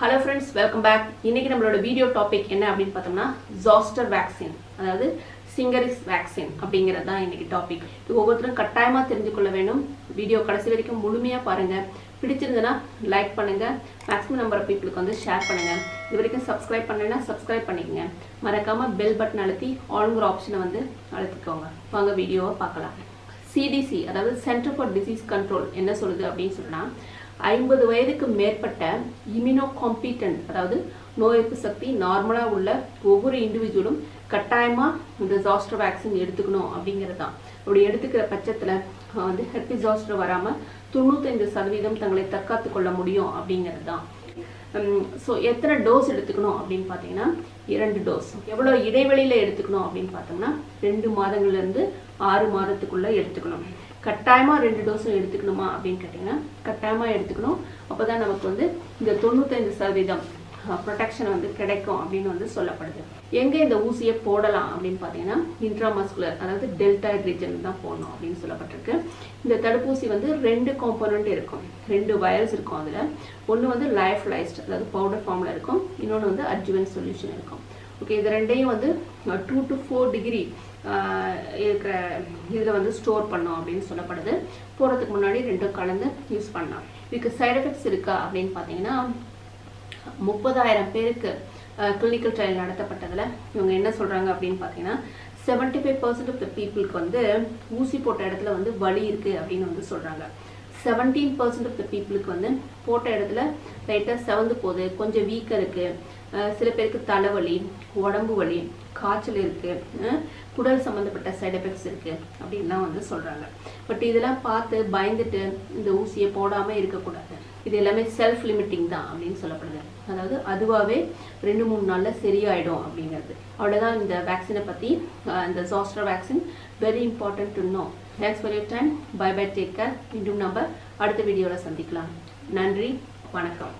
Hello friends welcome back இன்றைக்கி நம்மளோட video topic என்ன அப்படின்னு பார்த்தோம்னா ஜாஸ்டர் வேக்சின் அதாவது சிங்கரிஸ் வேக்சின் அப்படிங்கிறது தான் இன்றைக்கி டாபிக் இது ஒவ்வொருத்தரும் கட்டாயமாக தெரிஞ்சுக்கொள்ள வேணும் வீடியோ கடைசி வரைக்கும் முழுமையாக பாருங்கள் பிடிச்சிருந்ததுன்னா லைக் பண்ணுங்கள் மேக்ஸிமம் நம்பர் ஆஃப் பீப்புளுக்கு வந்து ஷேர் பண்ணுங்கள் இது வரைக்கும் சப்ஸ்கிரைப் பண்ணலைன்னா சப்ஸ்கிரைப் பண்ணிக்கங்க. மறக்காமல் பெல் பட்டன் அழுத்தி ஆளுங்கிற ஆப்ஷனை வந்து அழுத்திக்கோங்க. வாங்க வீடியோவை பார்க்கலாம். சிடிசி அதாவது சென்டர் ஃபார் டிசீஸ் கண்ட்ரோல் என்ன சொல்லுது அப்படின்னு சொன்னால் ஐம்பது வயதுக்கு மேற்பட்ட இம்யூனோ காம்பிட்டன்ட் அதாவது நோய் எதிர்ப்பு சக்தி நார்மலாக உள்ள ஒவ்வொரு இண்டிவிஜுவலும் கட்டாயமாக இந்த ஜாஸ்டர் வேக்சின் எடுத்துக்கணும் அப்படிங்கிறது தான் அப்படி எடுத்துக்கிற பட்சத்தில் வந்து ஹெப்பி ஜாஸ்டர் வராமல் தொண்ணூத்தைந்து சதவீதம் தங்களை தற்காத்து கொள்ள முடியும் அப்படிங்கிறது தான் Um, ஸோ எத்தனை டோஸ் எடுத்துக்கணும் அப்படின்னு பார்த்தீங்கன்னா இரண்டு டோஸ் எவ்வளோ இடைவெளியில் எடுத்துக்கணும் அப்படின்னு பார்த்தோம்னா ரெண்டு மாதங்கள்லேருந்து ஆறு மாதத்துக்குள்ளே எடுத்துக்கணும். கட்டாயமாக ரெண்டு டோஸும் எடுத்துக்கணுமா அப்படின்னு கேட்டிங்கன்னா கட்டாயமாக எடுத்துக்கணும். அப்போ தான் நமக்கு வந்து இந்த தொண்ணூத்தைந்து சதவீதம் ப்ரொடெக்ஷன் வந்து கிடைக்கும் அப்படின்னு வந்து சொல்லப்படுது. எங்கே இந்த ஊசியை போடலாம் அப்படின்னு பார்த்தீங்கன்னா இன்ட்ராமஸ்குலர் அதாவது டெல்டாய்ட் ரீஜன் தான் போடணும் அப்படின்னு சொல்லப்பட்டிருக்கு. இந்த தடுப்பூசி வந்து ரெண்டு காம்போனண்ட் இருக்கும். ரெண்டு வயர்ஸ் இருக்கும் அதில். ஒன்று வந்து லைஃப் லைஸ்ட் அதாவது பவுடர் ஃபார்மில் இருக்கும். இன்னொன்று வந்து அட்ஜுவன் சொல்யூஷன் இருக்கும். ஓகே இது ரெண்டையும் வந்து டூ டு ஃபோர் டிகிரி இருக்கிற இதில் வந்து ஸ்டோர் பண்ணோம் அப்படின்னு சொல்லப்படுது. போகிறதுக்கு முன்னாடி ரெண்டும் கலந்து யூஸ் பண்ணலாம். இதுக்கு சைட் எஃபெக்ட்ஸ் இருக்கா அப்படின்னு பார்த்தீங்கன்னா முப்பதாயிரம் பேருக்கு கிளினிக்கல் ட்ரையல் நடத்தப்பட்டதில் இவங்க என்ன சொல்கிறாங்க அப்படின்னு பார்த்தீங்கன்னா seventy five percent of the பீப்புளுக்கு வந்து ஊசி போட்ட இடத்துல வந்து வலி இருக்குது அப்படின்னு வந்து சொல்கிறாங்க செவன்டீன் பர்சன்ட் ஆஃப் த பீப்புளுக்கு வந்து போட்ட இடத்துல லைட்டாக செவந்து போகுது. கொஞ்சம் வீக்காக இருக்குது சில பேருக்கு தலைவலி உடம்பு வலி காய்ச்சல் இருக்குது குடல் சம்மந்தப்பட்ட சைட் எஃபெக்ட்ஸ் இருக்குது அப்படின்லாம் வந்து சொல்கிறாங்க பட் இதெல்லாம் பார்த்து பயந்துட்டு இந்த ஊசியை போடாமல் இருக்கக்கூடாது. இது எல்லாமே செல்ஃப் லிமிட்டிங் தான் அப்படின்னு சொல்லப்படுது. அதாவது அதுவாகவே ரெண்டு மூணு நாளில் சரியாயிடும் அப்படிங்கிறது. அவ்வளோதான் இந்த வேக்சினை பற்றி இந்த SASTRA vaccine very important to know thanks for your time bye bye take care மீண்டும் நம்ம அடுத்த வீடியோவில் சந்திக்கலாம். நன்றி வணக்கம்.